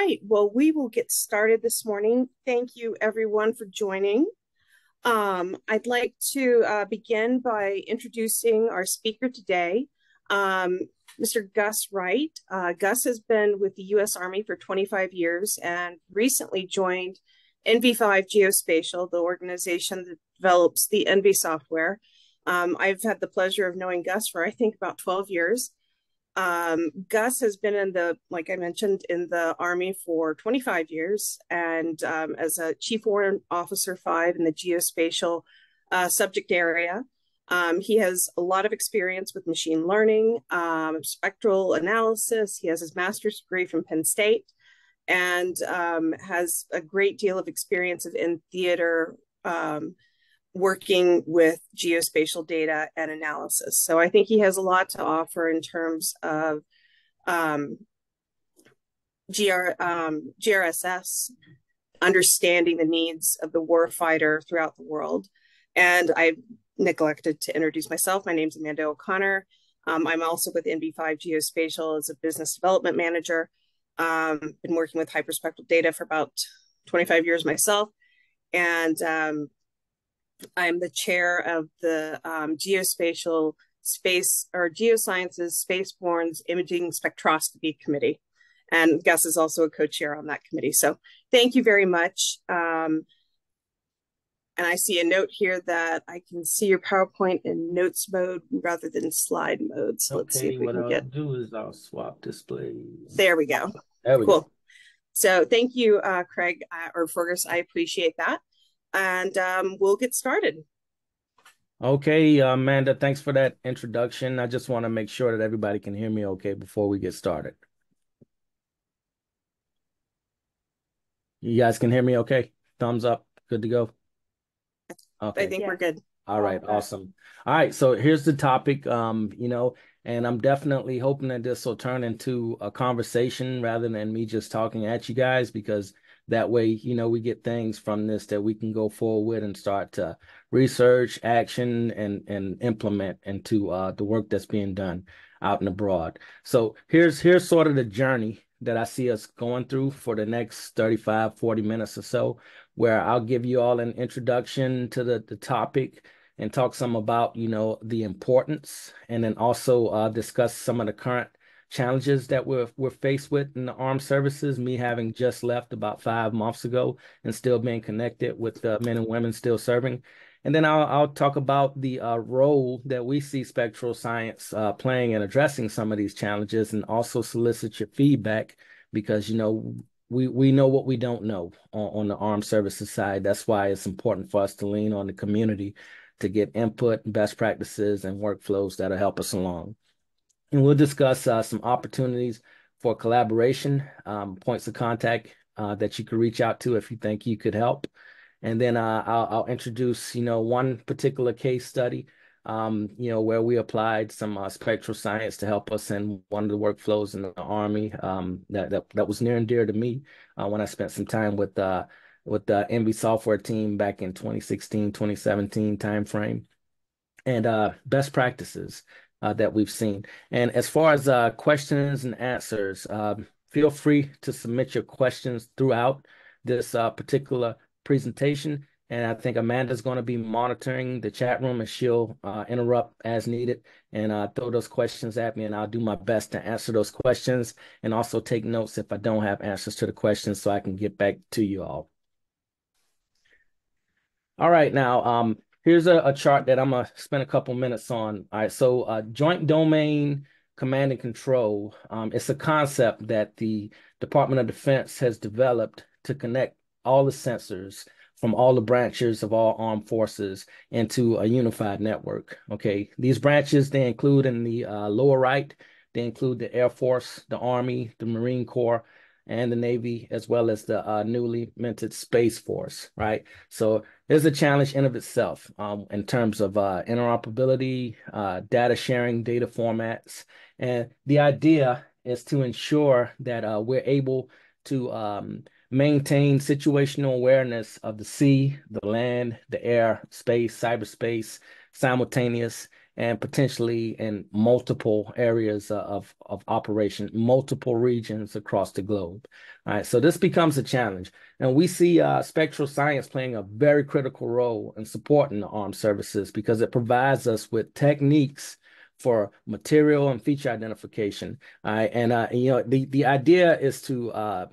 right. Well, we will get started this morning. Thank you, everyone, for joining. Um, I'd like to uh, begin by introducing our speaker today, um, Mr. Gus Wright. Uh, Gus has been with the U.S. Army for 25 years and recently joined NV5 Geospatial, the organization that develops the ENVI software. Um, I've had the pleasure of knowing Gus for, I think, about 12 years. Um, Gus has been in the, like I mentioned, in the Army for 25 years and um, as a Chief Warrant Officer 5 in the geospatial uh, subject area. Um, he has a lot of experience with machine learning, um, spectral analysis. He has his master's degree from Penn State and um, has a great deal of experience in theater um, working with geospatial data and analysis. So I think he has a lot to offer in terms of um, GR, um, GRSS, understanding the needs of the warfighter throughout the world. And I neglected to introduce myself. My name is Amanda O'Connor. Um, I'm also with NV5 Geospatial as a business development manager. Um, been working with hyperspectral data for about 25 years myself. And um, I'm the chair of the um, Geospatial Space or Geosciences Spaceborne's Imaging Spectroscopy Committee. And Gus is also a co-chair on that committee. So thank you very much. Um, and I see a note here that I can see your PowerPoint in notes mode rather than slide mode. So okay, let's see if we what can I'll get. do is I'll swap displays. There we go. There we cool. go. So thank you, uh, Craig uh, or Fergus. I appreciate that and um, we'll get started. Okay, Amanda, thanks for that introduction. I just want to make sure that everybody can hear me okay before we get started. You guys can hear me okay? Thumbs up. Good to go. Okay. I think yeah. we're good. All right, awesome. All right, so here's the topic. Um, you know, and I'm definitely hoping that this will turn into a conversation rather than me just talking at you guys because that way you know we get things from this that we can go forward and start to research action and and implement into uh, the work that's being done out and abroad. So here's here's sort of the journey that i see us going through for the next 35 40 minutes or so where i'll give you all an introduction to the the topic and talk some about you know the importance and then also uh, discuss some of the current challenges that we're we're faced with in the armed services. Me having just left about five months ago and still being connected with the men and women still serving. And then I'll, I'll talk about the uh, role that we see spectral science uh, playing in addressing some of these challenges, and also solicit your feedback because you know we we know what we don't know on, on the armed services side. That's why it's important for us to lean on the community to get input, best practices, and workflows that'll help us along and we'll discuss uh, some opportunities for collaboration, um, points of contact uh, that you could reach out to if you think you could help. And then uh, I'll, I'll, introduce, you know, one particular case study, um, you know, where we applied some uh, spectral science to help us in one of the workflows in the Army um, that, that, that was near and dear to me uh, when I spent some time with uh, with the ENVI software team back in 2016, 2017 timeframe. And uh, best practices uh, that we've seen. And as far as uh, questions and answers, um, feel free to submit your questions throughout this uh, particular presentation. And I think Amanda's going to be monitoring the chat room and she'll uh, interrupt as needed and uh, throw those questions at me. And I'll do my best to answer those questions and also take notes if I don't have answers to the questions so I can get back to you all. All right, now, um, here's a, a, chart that I'm gonna spend a couple minutes on. All right, so uh, joint domain command and control. Um, it's a concept that the Department of Defense has developed to connect all the sensors from all the branches of all armed forces into a unified network. Okay, these branches they include in the uh, lower right. They include the Air Force, the Army, the Marine Corps, and the Navy, as well as the uh, newly minted Space Force, right? So there's a challenge in of itself um, in terms of uh, interoperability, uh, data sharing, data formats. And the idea is to ensure that uh, we're able to um, maintain situational awareness of the sea, the land, the air, space, cyberspace, simultaneous, and potentially in multiple areas of, of operation, multiple regions across the globe. All right, so this becomes a challenge. And we see uh, spectral science playing a very critical role in supporting the armed services because it provides us with techniques for material and feature identification. All right, and uh, you know the the idea is to uh,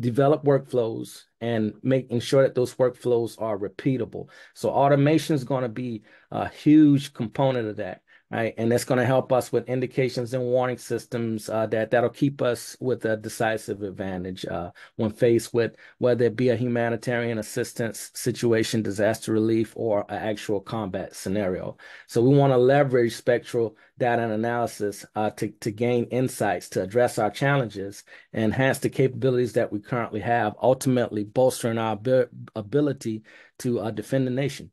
develop workflows and making sure that those workflows are repeatable. So automation is going to be a huge component of that right? And that's going to help us with indications and warning systems uh, that that'll keep us with a decisive advantage uh, when faced with whether it be a humanitarian assistance situation, disaster relief, or an actual combat scenario. So we want to leverage spectral data and analysis uh, to to gain insights to address our challenges, and enhance the capabilities that we currently have, ultimately bolstering our ability to uh, defend the nation.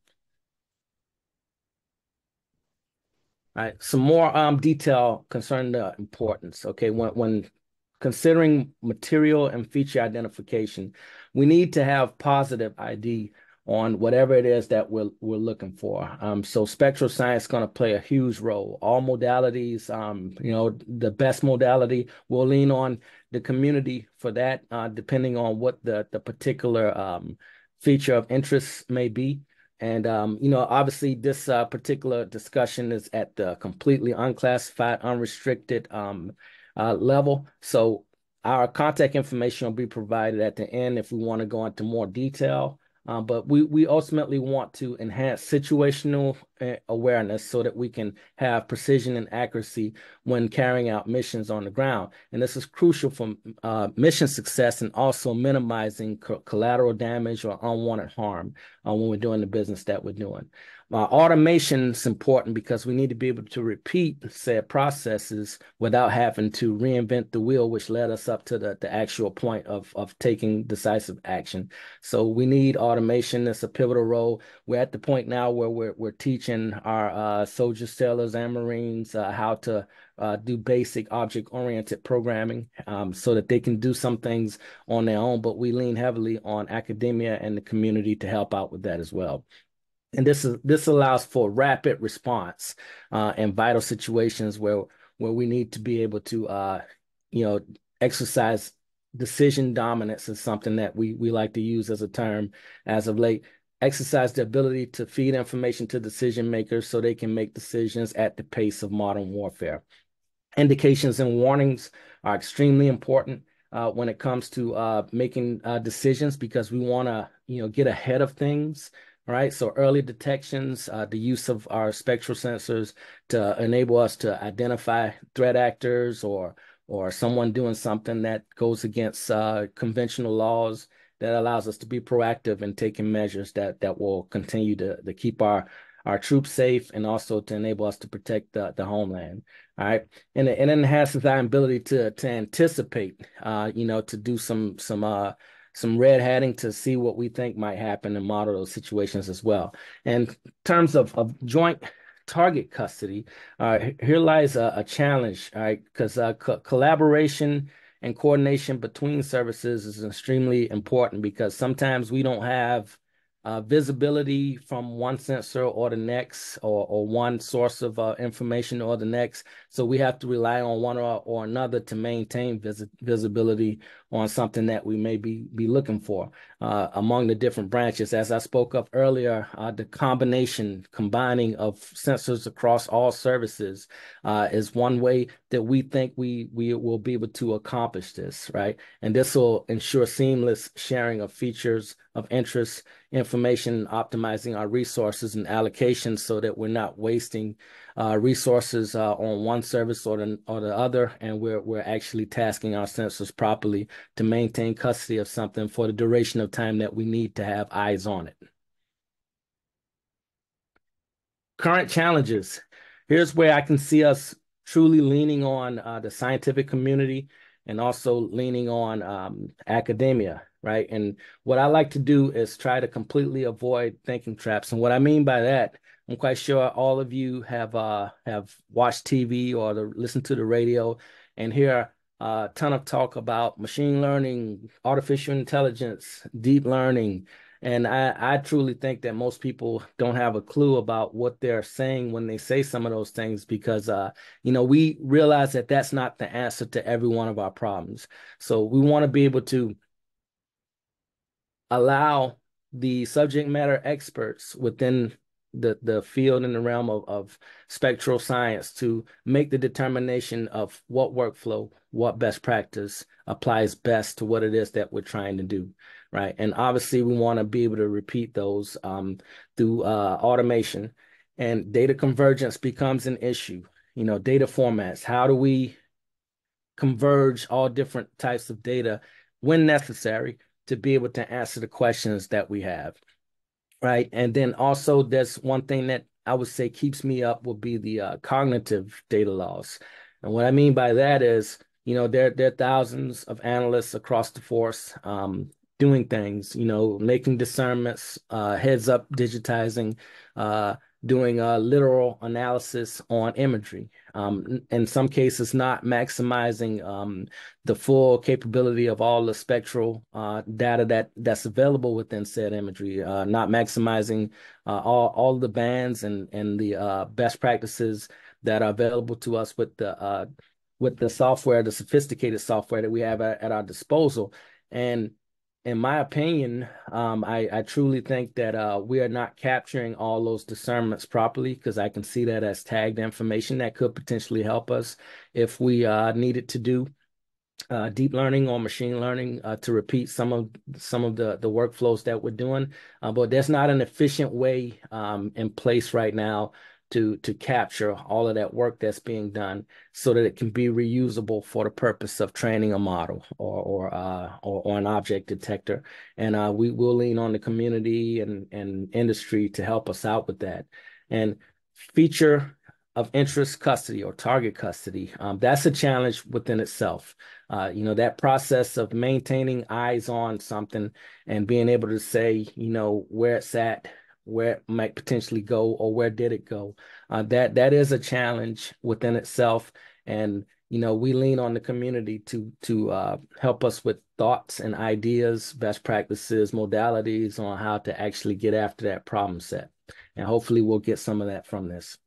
Right, some more um, detail concerning the importance. Okay, when when considering material and feature identification, we need to have positive ID on whatever it is that we're we're looking for. Um, so spectral science is going to play a huge role. All modalities, um, you know, the best modality will lean on the community for that, uh, depending on what the the particular um, feature of interest may be. And um, you know, obviously, this uh, particular discussion is at the completely unclassified, unrestricted um, uh, level. So our contact information will be provided at the end if we want to go into more detail. Uh, but we, we ultimately want to enhance situational awareness so that we can have precision and accuracy when carrying out missions on the ground. And this is crucial for uh, mission success and also minimizing co collateral damage or unwanted harm uh, when we're doing the business that we're doing. Uh, automation is important because we need to be able to repeat said processes without having to reinvent the wheel, which led us up to the, the actual point of, of taking decisive action. So we need automation. It's a pivotal role. We're at the point now where we're, we're teaching our uh, soldiers, sailors, and Marines uh, how to uh, do basic object oriented programming um, so that they can do some things on their own, but we lean heavily on academia and the community to help out with that as well. And this is this allows for rapid response uh, in vital situations where where we need to be able to uh, you know exercise decision dominance is something that we we like to use as a term as of late exercise the ability to feed information to decision makers so they can make decisions at the pace of modern warfare indications and warnings are extremely important uh, when it comes to uh, making uh, decisions because we want to you know get ahead of things right? So early detections, uh, the use of our spectral sensors to enable us to identify threat actors or or someone doing something that goes against uh, conventional laws that allows us to be proactive in taking measures that that will continue to, to keep our our troops safe and also to enable us to protect the, the homeland. All right. And it, it enhances our ability to to anticipate, uh, you know, to do some some uh some red hatting to see what we think might happen and model those situations as well. And in terms of, of joint target custody, uh, here lies a, a challenge, all right, because uh, co collaboration and coordination between services is extremely important because sometimes we don't have uh, visibility from one sensor or the next, or, or one source of uh, information or the next. So we have to rely on one or, or another to maintain vis visibility on something that we may be, be looking for uh, among the different branches. As I spoke of earlier, uh, the combination, combining of sensors across all services uh, is one way that we think we, we will be able to accomplish this, right? And this will ensure seamless sharing of features of interest information, optimizing our resources and allocations so that we're not wasting uh, resources uh, on one service or the, or the other, and we're, we're actually tasking our sensors properly to maintain custody of something for the duration of time that we need to have eyes on it. Current challenges. Here's where I can see us truly leaning on uh, the scientific community and also leaning on um, academia right? And what I like to do is try to completely avoid thinking traps. And what I mean by that, I'm quite sure all of you have uh, have watched TV or the, listened to the radio and hear a ton of talk about machine learning, artificial intelligence, deep learning, And I, I truly think that most people don't have a clue about what they're saying when they say some of those things because, uh, you know, we realize that that's not the answer to every one of our problems. So we want to be able to allow the subject matter experts within the the field in the realm of, of spectral science to make the determination of what workflow, what best practice applies best to what it is that we're trying to do, right? And obviously, we want to be able to repeat those um, through uh, automation, and data convergence becomes an issue. You know, data formats. How do we converge all different types of data when necessary to be able to answer the questions that we have? right? And then also there's one thing that I would say keeps me up will be the uh, cognitive data loss. And what I mean by that is, you know, there, there are thousands of analysts across the force um, doing things, you know, making discernments, uh, heads up digitizing, uh, doing a literal analysis on imagery. Um, in some cases, not maximizing um, the full capability of all the spectral uh, data that that's available within said imagery, uh, not maximizing uh, all all the bands and and the uh, best practices that are available to us with the uh, with the software, the sophisticated software that we have at, at our disposal. And in my opinion, um, I, I, truly think that uh, we are not capturing all those discernments properly because I can see that as tagged information that could potentially help us if we uh, needed to do uh, deep learning or machine learning uh, to repeat some of some of the the workflows that we're doing. Uh, but there's not an efficient way um, in place right now to to capture all of that work that's being done so that it can be reusable for the purpose of training a model or or uh, or, or, an object detector. And uh, we will lean on the community and and industry to help us out with that. And feature of interest custody or target custody um, that's a challenge within itself. Uh, you know that process of maintaining eyes on something and being able to say you know where it's at where it might potentially go or where did it go. Uh, that that is a challenge within itself. And you know we lean on the community to to uh, help us with thoughts and ideas best practices modalities on how to actually get after that problem set. And hopefully we'll get some of that from this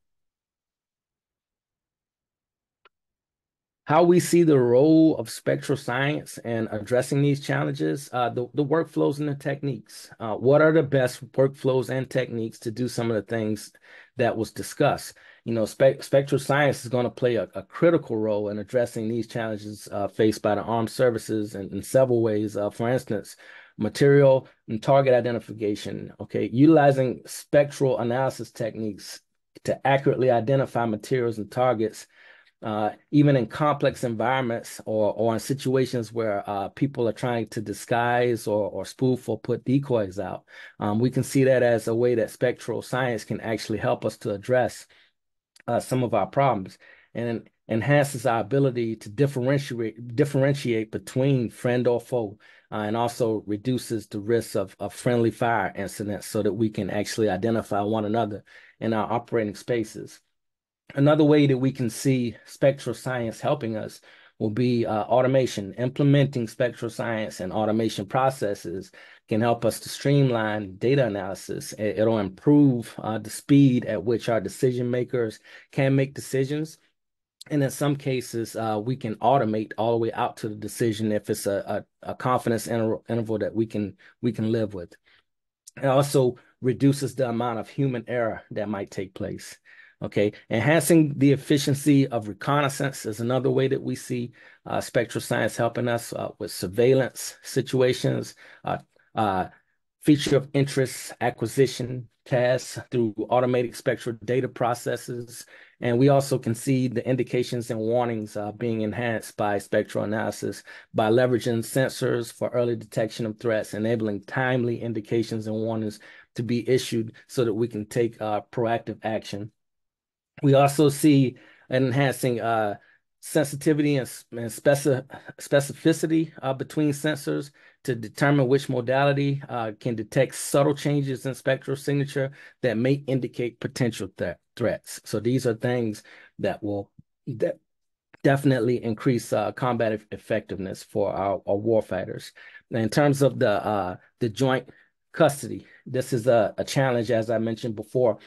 how we see the role of spectral science and addressing these challenges, uh, the, the workflows and the techniques. Uh, what are the best workflows and techniques to do some of the things that was discussed? You know, spe spectral science is going to play a, a, critical role in addressing these challenges uh, faced by the armed services in, in several ways. Uh, for instance, material and target identification, okay, utilizing spectral analysis techniques to accurately identify materials and targets uh, even in complex environments or, or in situations where uh, people are trying to disguise or, or spoof or put decoys out. Um, we can see that as a way that spectral science can actually help us to address uh, some of our problems and enhances our ability to differentiate differentiate between friend or foe uh, and also reduces the risk of, of friendly fire incidents so that we can actually identify one another in our operating spaces. Another way that we can see spectral science helping us will be uh, automation. Implementing spectral science and automation processes can help us to streamline data analysis. It'll improve uh, the speed at which our decision makers can make decisions. And in some cases, uh, we can automate all the way out to the decision if it's a, a, a confidence interval, interval that we can we can live with. It also reduces the amount of human error that might take place. Okay, enhancing the efficiency of reconnaissance is another way that we see uh, spectral science helping us uh, with surveillance situations, uh, uh feature of interest acquisition tasks through automated spectral data processes. And we also can see the indications and warnings uh, being enhanced by spectral analysis by leveraging sensors for early detection of threats, enabling timely indications and warnings to be issued so that we can take uh, proactive action we also see enhancing uh, sensitivity and, and speci specificity uh, between sensors to determine which modality uh, can detect subtle changes in spectral signature that may indicate potential th threats. So these are things that will definitely increase uh, combat effectiveness for our, our warfighters. in terms of the uh, the joint custody. This is a, a challenge, as I mentioned before.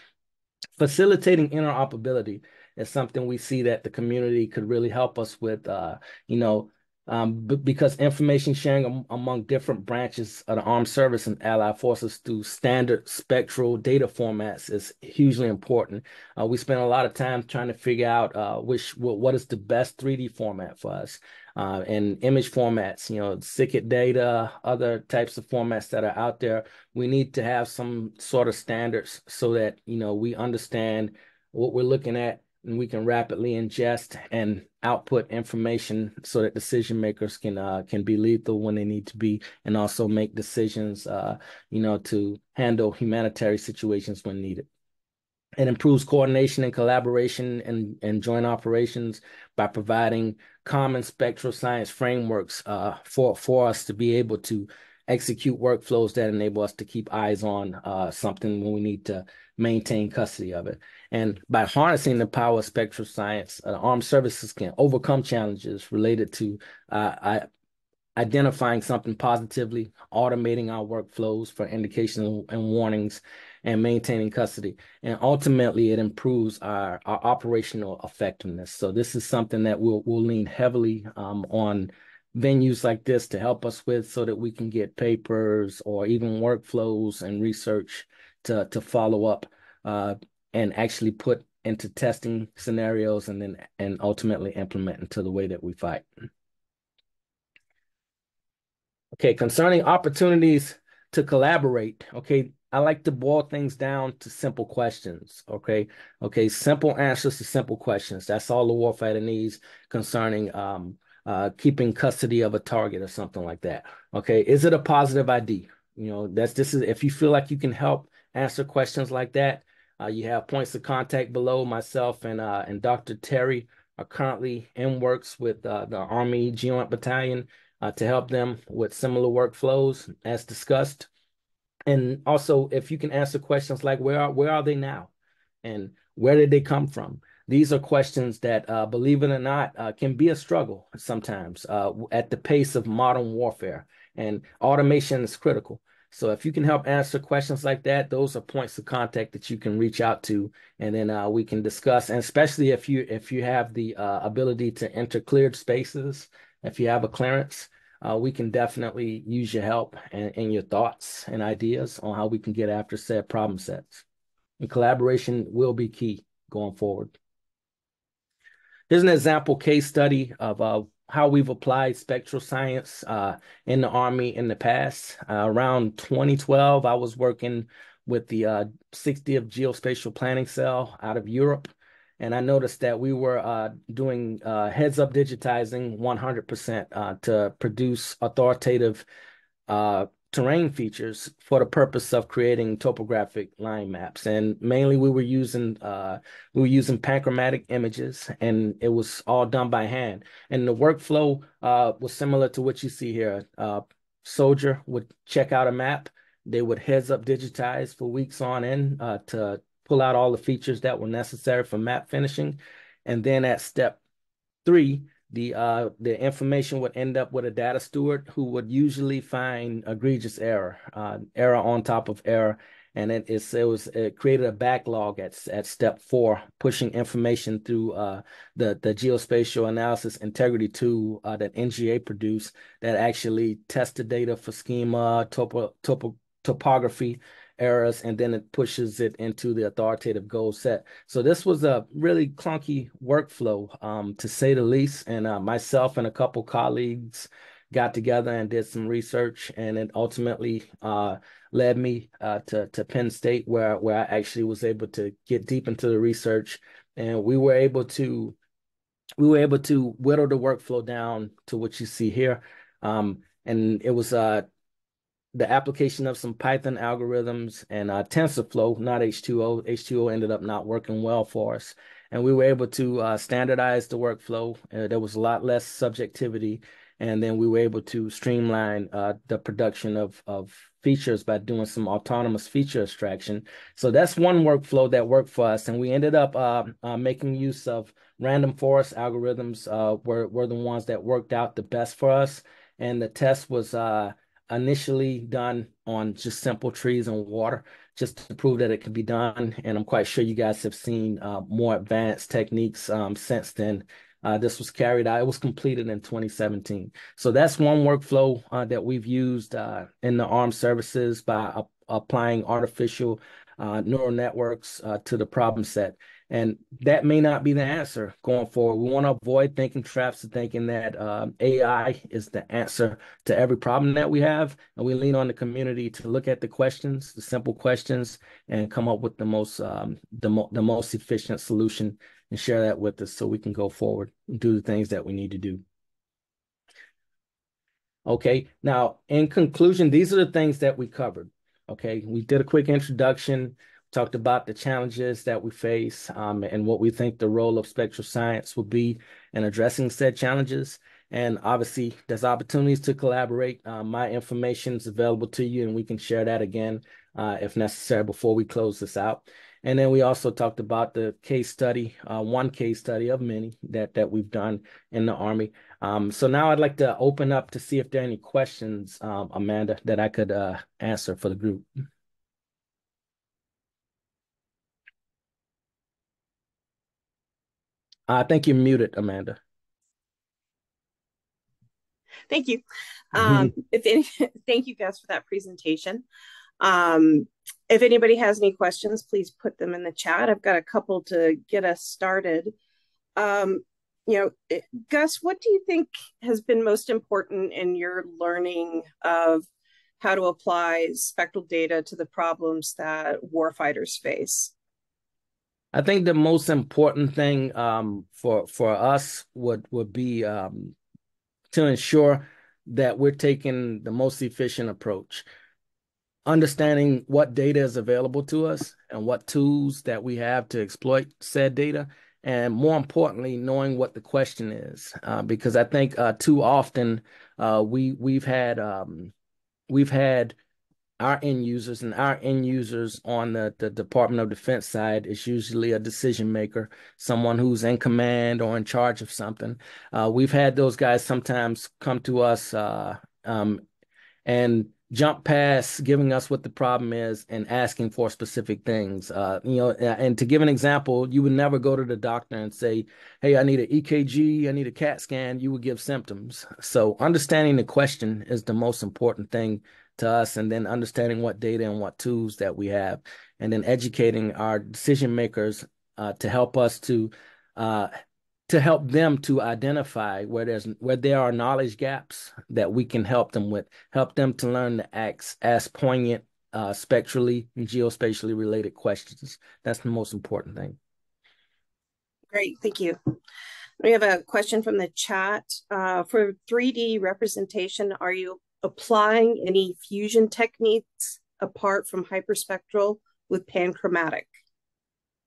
Facilitating interoperability is something we see that the community could really help us with. Uh, you know, um, because information sharing am among different branches of the armed service and allied forces through standard spectral data formats is hugely important. Uh, we spend a lot of time trying to figure out uh, which what is the best 3D format for us uh, and image formats, you know, SICD data, other types of formats that are out there. We need to have some sort of standards so that, you know, we understand what we're looking at and we can rapidly ingest and output information so that decision makers can uh, can be lethal when they need to be and also make decisions uh, you know to handle humanitarian situations when needed it improves coordination and collaboration and, and joint operations by providing common spectral science frameworks uh, for, for us to be able to execute workflows that enable us to keep eyes on uh, something when we need to maintain custody of it. And by harnessing the power of spectral science, uh, armed services can overcome challenges related to uh, identifying something positively, automating our workflows for indications and warnings, and maintaining custody. And ultimately, it improves our, our operational effectiveness. So this is something that we'll, we'll lean heavily um, on venues like this to help us with so that we can get papers or even workflows and research to, to follow up uh, and actually put into testing scenarios and then and ultimately implement into the way that we fight. Okay, concerning opportunities to collaborate, okay, I like to boil things down to simple questions. Okay. Okay. Simple answers to simple questions. That's all the warfighter needs concerning um, uh, keeping custody of a target or something like that. Okay. Is it a positive ID? You know, that's this is if you feel like you can help answer questions like that, uh, you have points of contact below. Myself and uh, and Dr. Terry are currently in works with uh, the Army Joint Battalion uh, to help them with similar workflows as discussed. And also, if you can answer questions like where are where are they now, and where did they come from? These are questions that, uh, believe it or not, uh, can be a struggle sometimes at the pace of modern warfare. And automation is critical. So if you can help answer questions like that, those are points of contact that you can reach out to, and then uh, we can discuss. And especially if you if you have the uh, ability to enter cleared spaces, if you have a clearance, uh, we can definitely use your help and, and your thoughts and ideas on how we can get after said problem sets. And collaboration will be key going forward. Here's an example case study of uh, how we've applied spectral science uh, in the Army in the past. Uh, around 2012, I was working with the uh, 60th Geospatial Planning Cell out of Europe. And I noticed that we were uh, doing uh, heads up digitizing 100% uh, to produce authoritative terrain features for the purpose of creating topographic line maps. And mainly we were using uh, we were using panchromatic images and it was all done by hand. And the workflow uh, was similar to what you see here. Uh, soldier would check out a map. They would heads up digitize for weeks on end uh, to pull out all the features that were necessary for map finishing. And then at step three, the uh the information would end up with a data steward who would usually find egregious error, uh, error on top of error, and it is it was it created a backlog at at step four, pushing information through uh the the geospatial analysis integrity tool uh, that NGA produced that actually tested data for schema, topo, topo topography errors, and then it pushes it into the authoritative goal set. So this was a really clunky workflow, um, to say the least. And uh, myself and a couple colleagues got together and did some research, and it ultimately uh, led me uh, to to Penn State, where where I actually was able to get deep into the research, and we were able to we were able to whittle the workflow down to what you see here. Um, and it was uh, the application of some Python algorithms and uh, TensorFlow, not H2O. H2O ended up not working well for us. And we were able to uh, standardize the workflow. Uh, there was a lot less subjectivity. And then we were able to streamline uh, the production of, of features by doing some autonomous feature extraction. So that's one workflow that worked for us. And we ended up uh, uh, making use of random forest algorithms were, were the ones that worked out the best for us. And the test was initially done on just simple trees and water, just to prove that it can be done. And I'm quite sure you guys have seen uh, more advanced techniques um, since then. Uh, this was carried out. It was completed in 2017. So that's one workflow uh, that we've used uh, in the armed services by applying artificial uh, neural networks uh, to the problem set. And that may not be the answer going forward. We want to avoid thinking traps of thinking that um, AI is the answer to every problem that we have. And we lean on the community to look at the questions, the simple questions, and come up with the most um, the, mo- the most efficient solution and share that with us so we can go forward and do the things that we need to do. Okay, now in conclusion, these are the things that we covered. Okay, we did a quick introduction talked about the challenges that we face um, and what we think the role of spectral science will be in addressing said challenges. And obviously, there's opportunities to collaborate. Uh, my information is available to you, and we can share that again uh, if necessary before we close this out. And then we also talked about the case study, uh, one case study of many that that we've done in the Army. Um, so now I'd like to open up to see if there are any questions, um, Amanda, that I could uh, answer for the group. I think you're muted, Amanda. Thank you. Um, if any, thank you guys for that presentation. Um, if anybody has any questions, please put them in the chat. I've got a couple to get us started. Um, you know, Gus, what do you think has been most important in your learning of how to apply spectral data to the problems that warfighters face? I think the most important thing um, for for us would would be um, to ensure that we're taking the most efficient approach, understanding what data is available to us and what tools that we have to exploit said data, and more importantly, knowing what the question is, uh, because I think uh, too often uh, we we've had um, we've had our end users and our end users on the, the Department of Defense side is usually a decision maker, someone who's in command or in charge of something. Uh, we've had those guys sometimes come to us uh, um, and jump past giving us what the problem is and asking for specific things. Uh, you know, and to give an example, you would never go to the doctor and say, "Hey, I need an EKG, I need a CAT scan." You would give symptoms. So understanding the question is the most important thing to us and then understanding what data and what tools that we have and then educating our decision makers uh, to help us to uh, to help them to identify where there's where there are knowledge gaps that we can help them with help them to learn to ask as poignant uh, spectrally and geospatially related questions. That's the most important thing. Great thank you. We have a question from the chat uh, for 3d representation. Are you applying any fusion techniques apart from hyperspectral with panchromatic?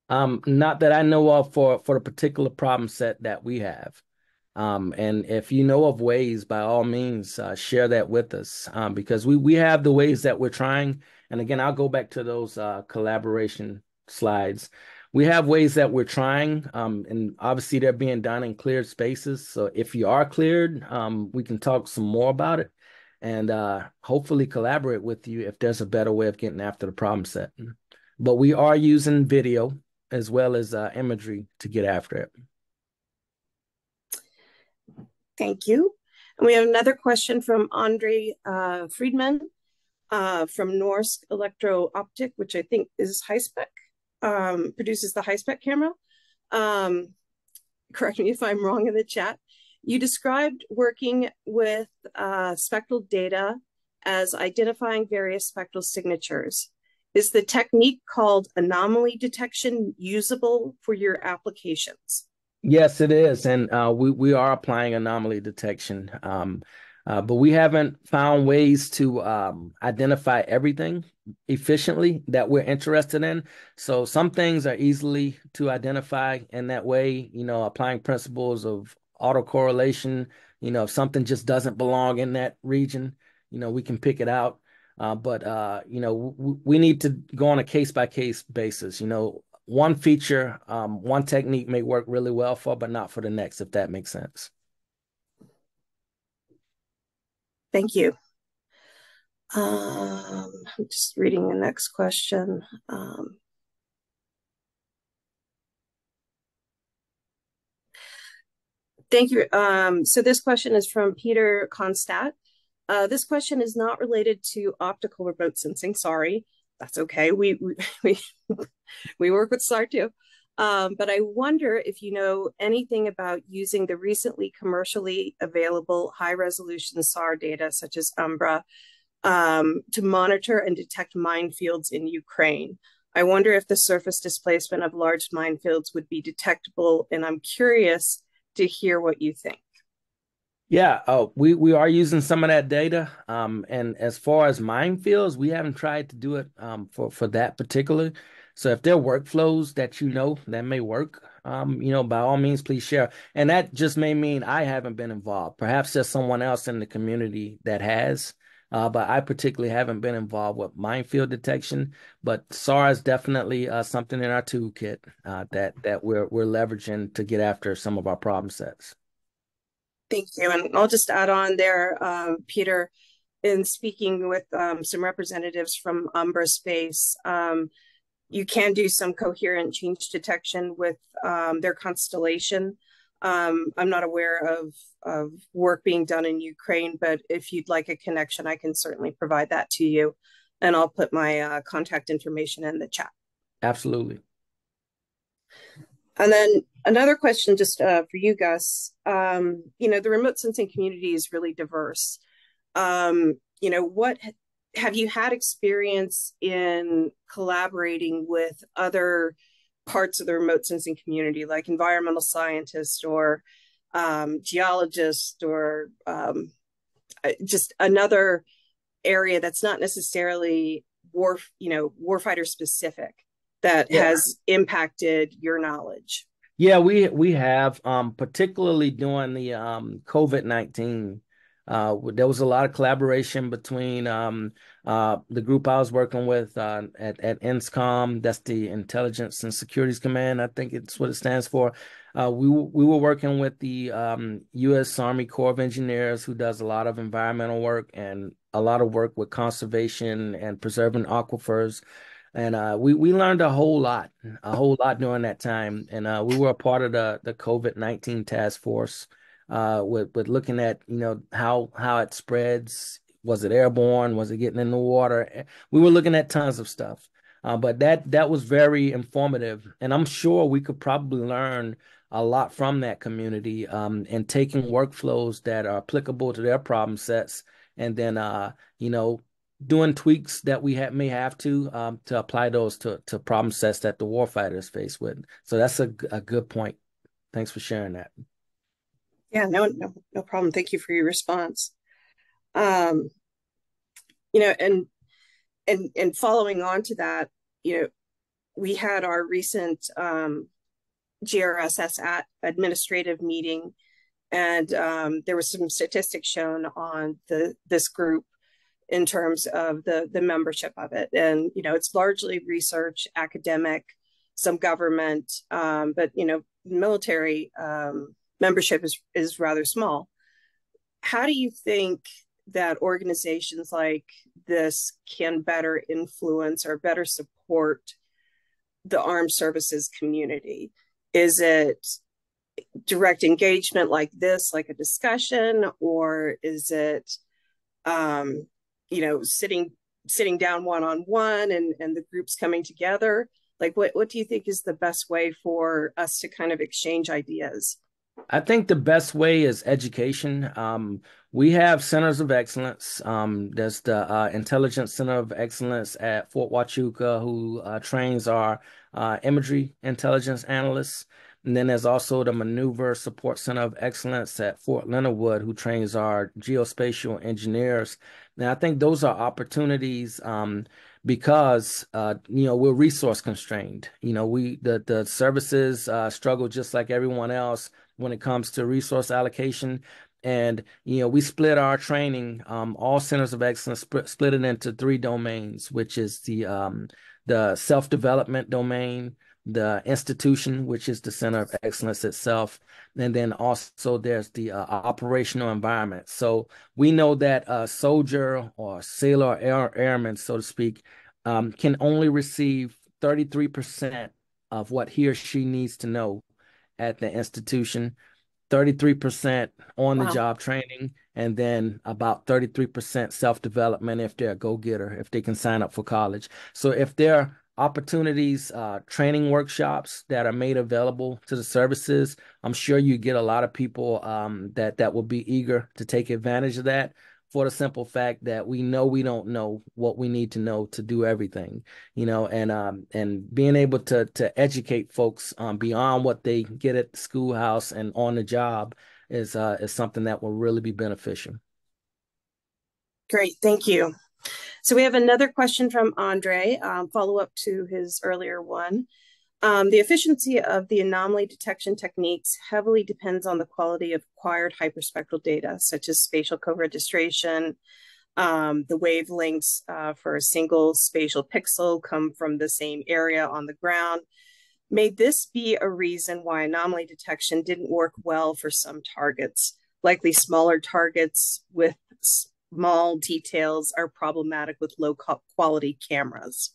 Um, not that I know of for for the particular problem set that we have. Um, and if you know of ways, by all means, uh, share that with us um, because we we have the ways that we're trying. And again, I'll go back to those uh, collaboration slides. We have ways that we're trying, um, and obviously they're being done in cleared spaces. So if you are cleared, um, we can talk some more about it and uh, hopefully collaborate with you if there's a better way of getting after the problem set. But we are using video as well as uh, imagery to get after it. Thank you. And we have another question from Andre uh, Friedman uh, from Norsk Elektro Optikk, which I think is HySpex, um, produces the HySpex camera. Um, correct me if I'm wrong in the chat. You described working with uh, spectral data as identifying various spectral signatures. Is the technique called anomaly detection usable for your applications? Yes, it is. And uh, we, we are applying anomaly detection. Um, uh, but we haven't found ways to um, identify everything efficiently that we're interested in. So some things are easily to identify in that way, you know, applying principles of autocorrelation. You know, if something just doesn't belong in that region, you know, we can pick it out. Uh, but uh, you know, w- we need to go on a case by case basis. You know, one feature, um, one technique may work really well for, but not for the next, if that makes sense. Thank you. Um, I'm just reading the next question. Um, thank you. Um, so this question is from Peter Konstat. Uh, this question is not related to optical remote sensing. Sorry, that's okay. We we we, we work with SAR too. Um, but I wonder if you know anything about using the recently commercially available high resolution SAR data, such as Umbra, um, to monitor and detect minefields in Ukraine. I wonder if the surface displacement of large minefields would be detectable, and I'm curious to hear what you think. Yeah, oh, we we are using some of that data. Um, and as far as minefields, we haven't tried to do it um, for for that particular. So if there are workflows that you know that may work, um, you know, by all means, please share. And that just may mean I haven't been involved. Perhaps there's someone else in the community that has. Uh, but I particularly haven't been involved with minefield detection. But SAR is definitely uh, something in our toolkit uh, that that we're we're leveraging to get after some of our problem sets. Thank you, and I'll just add on there, um, Peter. In speaking with um, some representatives from Umbra Space, um, you can do some coherent change detection with um, their constellation. Um, I'm not aware of, of work being done in Ukraine, but if you'd like a connection, I can certainly provide that to you. And I'll put my uh, contact information in the chat. Absolutely. And then another question just uh, for you, Gus. Um, you know, the remote sensing community is really diverse. Um, you know, what have you had experience in collaborating with other parts of the remote sensing community, like environmental scientists or um, geologists or um, uh, just another area that's not necessarily war, you know, warfighter specific that yeah. has impacted your knowledge. Yeah, we we have um, particularly during the um, COVID nineteen uh, there was a lot of collaboration between um, uh, the group I was working with uh, at at INSCOM. That's the Intelligence and Securities Command. I think it's what it stands for. Uh, we we were working with the um, U.S. Army Corps of Engineers, who does a lot of environmental work and a lot of work with conservation and preserving aquifers. And uh, we we learned a whole lot, a whole lot during that time. And uh, we were a part of the the COVID nineteen task force uh, with with looking at you know how how it spreads. Was it airborne? Was it getting in the water? Eh, we were looking at tons of stuff, uh, but that that was very informative, and I'm sure we could probably learn a lot from that community um, and taking workflows that are applicable to their problem sets, and then uh, you know doing tweaks that we have, may have to um, to apply those to to problem sets that the warfighters face with. So that's a, a good point. Thanks for sharing that. Yeah, no, no, no problem. Thank you for your response. Um, you know, and and and following on to that, you know, we had our recent um, GRSS at administrative meeting, and um, there was some statistics shown on the this group in terms of the the membership of it, and you know, it's largely research, academic, some government, um, but you know, military um, membership is is rather small. How do you think that organizations like this can better influence or better support the armed services community? Is it direct engagement like this, like a discussion, or is it, um, you know, sitting sitting down one on one and and the groups coming together? Like, what what do you think is the best way for us to kind of exchange ideas? I think the best way is education. Um, we have centers of excellence. Um, there's the uh, Intelligence Center of Excellence at Fort Huachuca, who uh, trains our uh, imagery intelligence analysts. And then there's also the Maneuver Support Center of Excellence at Fort Leonard Wood, who trains our geospatial engineers. And I think those are opportunities um, because uh, you know we're resource constrained. You know, we the the services uh, struggle just like everyone else when it comes to resource allocation. And you know, we split our training, um, all centers of excellence, sp- split it into three domains, which is the um, the self development domain, the institution, which is the center of excellence itself. And then also there's the uh, operational environment. So we know that a soldier or sailor or air, airman, so to speak, um, can only receive 33% of what he or she needs to know at the institution, 33% on the job training, and then about 33% self development if they're a go getter, if they can sign up for college. So if there are opportunities, uh, training workshops that are made available to the services. I'm sure you get a lot of people um, that that will be eager to take advantage of that for the simple fact that we know we don't know what we need to know to do everything, you know, and um, and being able to to educate folks um, beyond what they get at the schoolhouse and on the job is uh, is something that will really be beneficial. Great, thank you. So we have another question from Andre, um, follow up to his earlier one. Um, the efficiency of the anomaly detection techniques heavily depends on the quality of acquired hyperspectral data, such as spatial co-registration. Um, the wavelengths uh, for a single spatial pixel come from the same area on the ground. May this be a reason why anomaly detection didn't work well for some targets, likely smaller targets with small details are problematic with low quality cameras.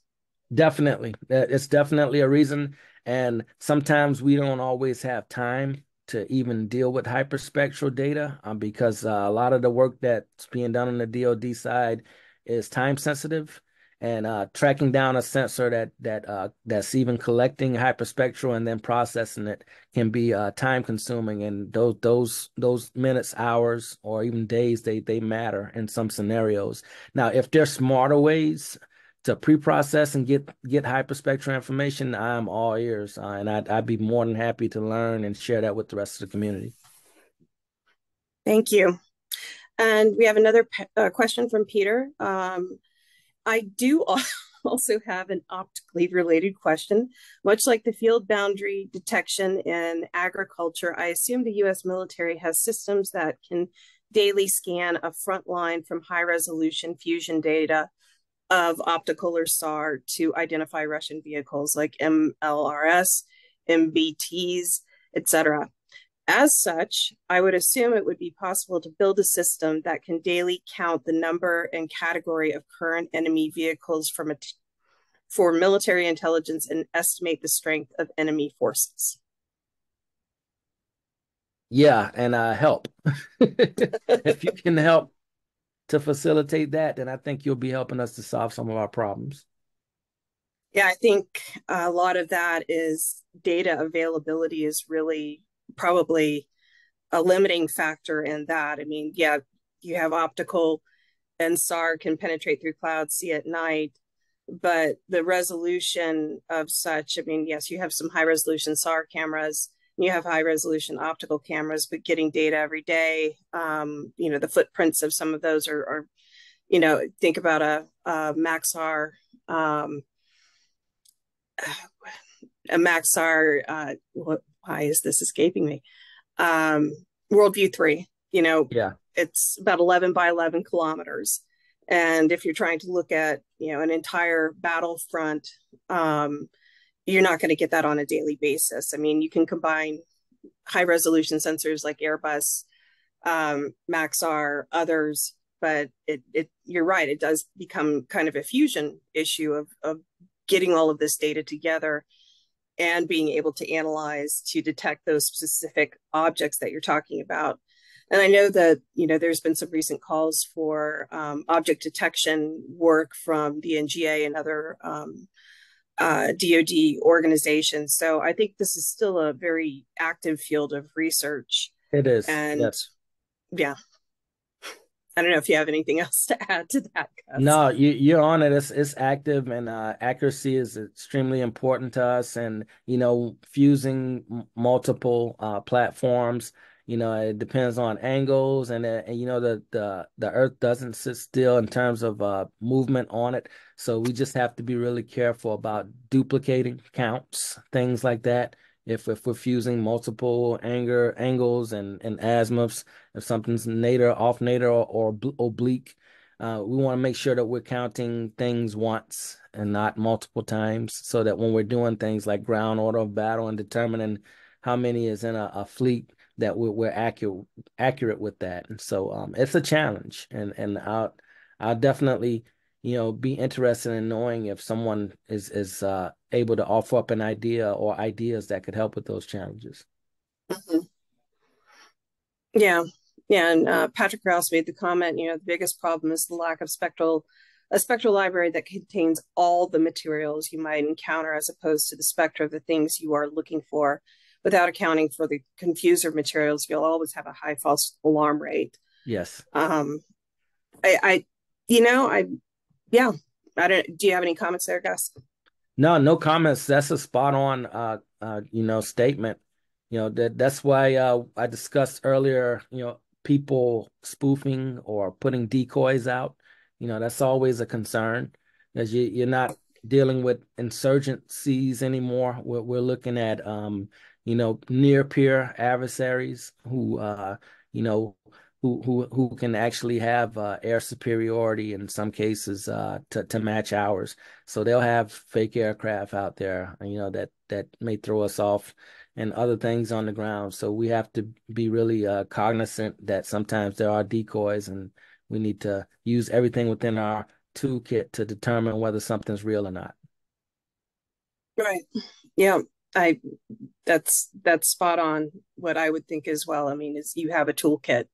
Definitely. It's definitely a reason. And sometimes we don't always have time to even deal with hyperspectral data um, because uh, a lot of the work that's being done on the DoD side is time sensitive and uh, tracking down a sensor that that uh, that's even collecting hyperspectral and then processing it can be uh, time consuming and those those those minutes hours or even days they they matter in some scenarios now if there's smarter ways to pre-process and get get hyperspectral information i'm all ears uh, and I'd, I'd be more than happy to learn and share that with the rest of the community. Thank you. And we have another uh, question from peter. Um, I do also have an optically related question. Much like the field boundary detection in agriculture, I assume the US military has systems that can daily scan a front line from high resolution fusion data of optical or SAR to identify Russian vehicles like MLRS, MBTs, etc. As such, I would assume it would be possible to build a system that can daily count the number and category of current enemy vehicles from a t- for military intelligence and estimate the strength of enemy forces. Yeah, and uh, help. if you can help to facilitate that, then I think you'll be helping us to solve some of our problems. Yeah, I think a lot of that is data availability is really probably a limiting factor in that. I mean, yeah, you have optical and SAR can penetrate through clouds, see at night, but the resolution of such, I mean, yes, you have some high resolution SAR cameras, you have high resolution optical cameras, but getting data every day, um, you know, the footprints of some of those are, are you know, think about a, a Maxar, um, a Maxar, uh, what, why is this escaping me? Um, Worldview 3, you know, yeah, it's about 11 by 11 kilometers. And if you're trying to look at, you know, an entire battlefront, um, you're not going to get that on a daily basis. I mean, you can combine high resolution sensors like Airbus, um, Maxar, others, but it, it, you're right. It does become kind of a fusion issue of, of getting all of this data together and being able to analyze to detect those specific objects that you're talking about. And I know that you know there's been some recent calls for um, object detection work from the NGA and other um, uh, DoD organizations. So I think this is still a very active field of research. It is, and yes. yeah, I don't know if you have anything else to add to that. Gus. No, you, you're on it. It's, it's active and uh, accuracy is extremely important to us. And, you know, fusing m- multiple uh, platforms, you know, it depends on angles and, uh, and you know, the, the, the earth doesn't sit still in terms of uh, movement on it. So we just have to be really careful about duplicating counts, things like that if if we're fusing multiple anger angles and and azimuths, if something's nadir, off nadir, or, or oblique, uh, we want to make sure that we're counting things once and not multiple times, so that when we're doing things like ground order of battle and determining how many is in a, a fleet, that we're, we're accurate accurate with that. And so um, it's a challenge, and and I'll I'll definitely you know be interested in knowing if someone is is uh, able to offer up an idea or ideas that could help with those challenges. Mm-hmm. Yeah, yeah, and uh, Patrick Rouse made the comment. You know, the biggest problem is the lack of spectral a spectral library that contains all the materials you might encounter, as opposed to the spectra of the things you are looking for. Without accounting for the confuser materials, you'll always have a high false alarm rate. Yes. Um, I, I you know, I, yeah, I don't. Do you have any comments there, Gus? No, no comments. That's a spot on, uh, uh, you know, statement. You know that that's why uh, I discussed earlier. You know, people spoofing or putting decoys out. You know, that's always a concern, as you you're not dealing with insurgencies anymore. We're we're looking at um, you know, near peer adversaries who uh, you know, who who who can actually have uh, air superiority in some cases uh, to to match ours. So they'll have fake aircraft out there, you know, that that may throw us off, and other things on the ground. So we have to be really uh, cognizant that sometimes there are decoys, and we need to use everything within our toolkit to determine whether something's real or not. Right. Yeah. I that's that's spot on what I would think as well. I mean, is you have a toolkit.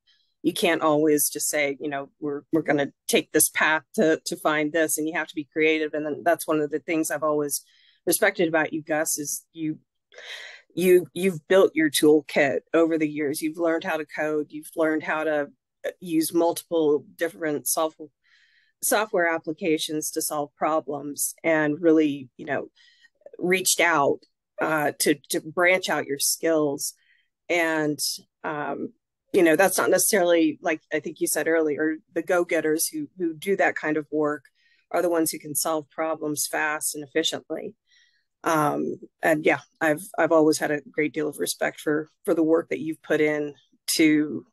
You can't always just say you know we're we're going to take this path to to find this and you have to be creative. And then that's one of the things i've always respected about you gus is you you you've built your toolkit over the years. You've learned how to code. You've learned how to uh, use multiple different software software applications to solve problems and really you know reached out uh, to to branch out your skills. And um, you know that's not necessarily like i think you said earlier the go-getters who who do that kind of work are the ones who can solve problems fast and efficiently. Um and yeah i've i've always had a great deal of respect for for the work that you've put in to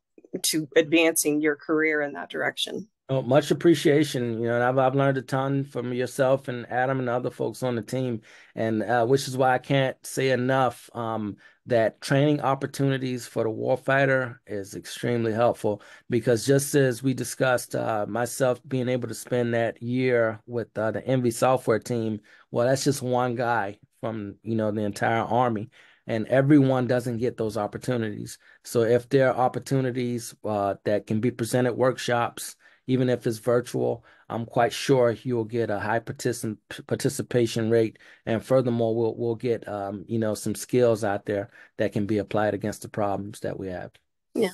to advancing your career in that direction Oh, much appreciation. You know, I've I've learned a ton from yourself and Adam and other folks on the team, and uh, which is why I can't say enough um, that training opportunities for the warfighter is extremely helpful. Because just as we discussed, uh, myself being able to spend that year with uh, the ENVI software team, well, that's just one guy from you know the entire army and everyone doesn't get those opportunities. So if there are opportunities uh, that can be presented workshops, even if it's virtual, I'm quite sure you'll get a high particip- participation rate, and furthermore, we'll we'll get um, you know some skills out there that can be applied against the problems that we have. Yeah.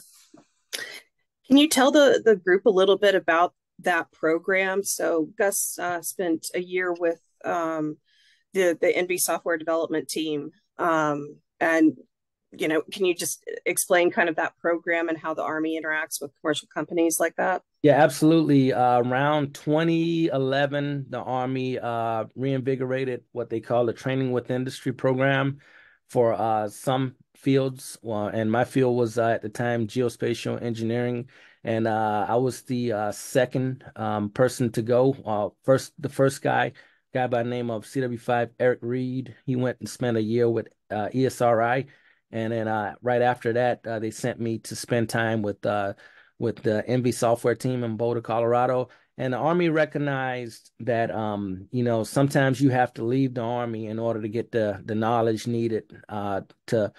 Can you tell the the group a little bit about that program? So Gus uh, spent a year with um, the the ENVI software development team, um, and you know, can you just explain kind of that program and how the Army interacts with commercial companies like that? Yeah, absolutely. Uh, around 2011, the Army uh, reinvigorated what they call the Training with Industry program for uh, some fields. And my field was uh, at the time geospatial engineering, and uh, I was the uh, second um, person to go. first, the first guy, guy by the name of CW5 Eric Reed, he went and spent a year with ESRI and then uh, right after that, uh, they sent me to spend time with uh, with the ENVI software team in Boulder, Colorado. And the Army recognized that um, you know sometimes you have to leave the Army in order to get the the knowledge needed uh, to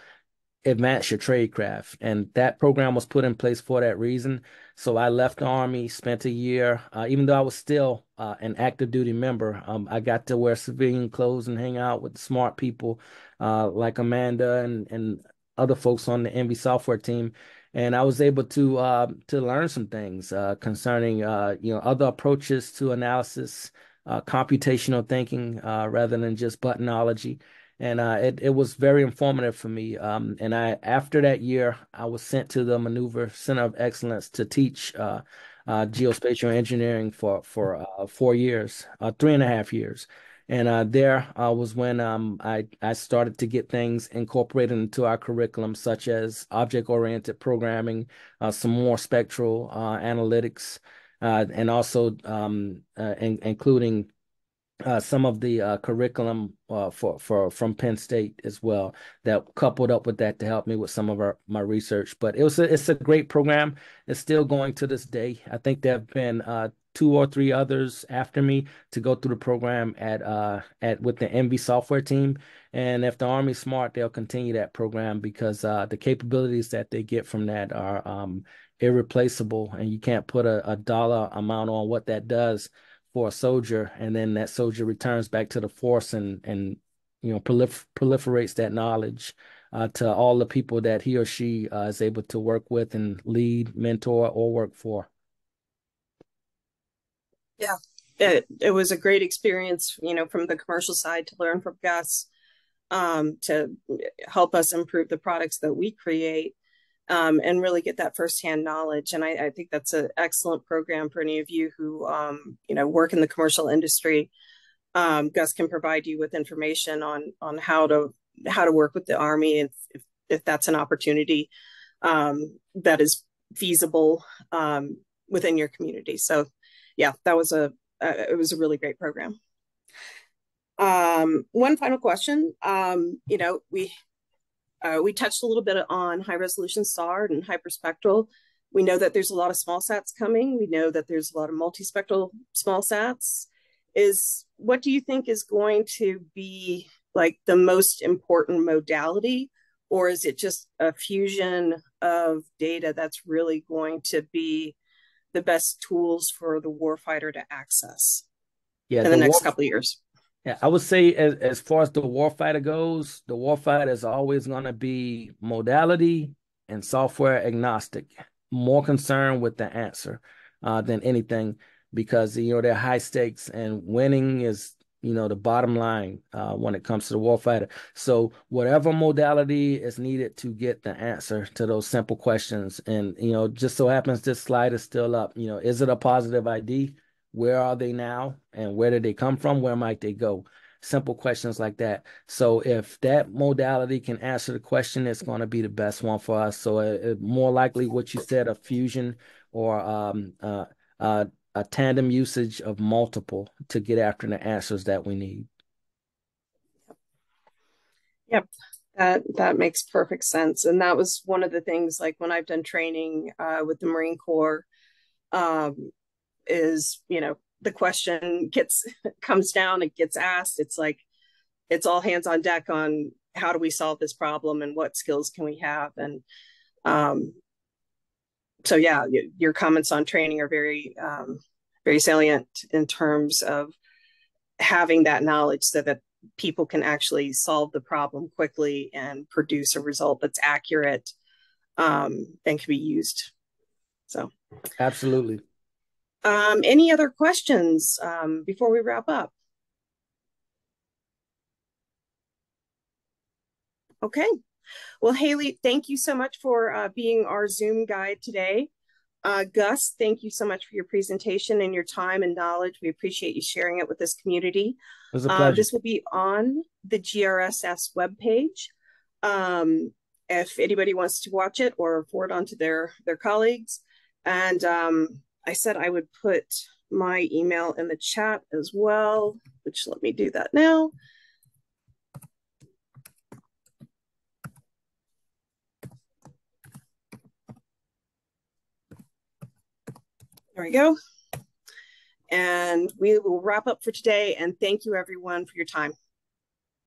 advance your trade craft. And that program was put in place for that reason. So I left the Army, spent a year, uh, even though I was still uh, an active duty member, um, I got to wear civilian clothes and hang out with smart people uh, like Amanda and, and other folks on the ENVI software team. And I was able to uh, to learn some things uh, concerning uh, you know other approaches to analysis, computational thinking rather than just buttonology and uh, it it was very informative for me. Um, and I after that year, I was sent to the Maneuver Center of Excellence to teach uh, uh, geospatial engineering for for uh, four years, uh, three and a half years. And uh, there was when um, I I started to get things incorporated into our curriculum, such as object oriented programming, some more spectral analytics. uh, and also um, uh, in, including uh, some of the uh, curriculum uh, for for from Penn State as well that coupled up with that to help me with some of our my research. But it was a, it's a great program. It's still going to this day. I think there have been uh, two or three others after me to go through the program at uh at with the ENVI software team. And if the Army's smart, they'll continue that program because uh, the capabilities that they get from that are um, irreplaceable, and you can't put a, a dollar amount on what that does for a soldier, and then that soldier returns back to the force and and you know prolif- proliferates that knowledge uh, to all the people that he or she uh, is able to work with and lead, mentor, or work for. Yeah, it it was a great experience, you know, from the commercial side to learn from Gus, um, to help us improve the products that we create um, and really get that firsthand knowledge. And I, I think that's an excellent program for any of you who, um, you know, work in the commercial industry. Um, Gus can provide you with information on on how to how to work with the Army if if, if that's an opportunity um, that is feasible um, within your community. So, yeah, that was a uh, it was a really great program. Um, one final question. You know, we uh, we touched a little bit on high resolution SAR and hyperspectral. We know that there's a lot of small sats coming. We know that there's a lot of multispectral small sats. Is what do you think is going to be like the most important modality, or is it just a fusion of data that's really going to be the best tools for the warfighter to access yeah, in the, the next war- couple of years? Yeah, I would say as, as far as the warfighter goes, the warfighter is always going to be modality and software agnostic, more concerned with the answer uh, than anything because you know they're high stakes and winning is you know the bottom line uh, when it comes to the warfighter. So whatever modality is needed to get the answer to those simple questions, and you know just so happens this slide is still up. You know, is it a positive ID? Where are they now? And where did they come from? Where might they go? Simple questions like that. So if that modality can answer the question, it's going to be the best one for us. So it, uh, it, more likely what you said, a fusion or um, uh, uh, a tandem usage of multiple to get after the answers that we need. Yep, that that makes perfect sense, and that was one of the things. Like when I've done training uh, with the Marine Corps, um, is you know the question gets comes down it gets asked it's like it's all hands on deck on how do we solve this problem and what skills can we have and um so yeah your comments on training are very um very salient in terms of having that knowledge so that people can actually solve the problem quickly and produce a result that's accurate um, and can be used. So, absolutely. Um, any other questions um, before we wrap up? Okay. Well, Haley, thank you so much for uh, being our Zoom guide today. Uh, Gus, thank you so much for your presentation and your time and knowledge. We appreciate you sharing it with this community. It was a uh, pleasure. Uh, this will be on the GRSS webpage. Um, if anybody wants to watch it or forward on to their, their colleagues. And um, I said I would put my email in the chat as well, which let me do that now. There we go. And we will wrap up for today. And thank you everyone for your time.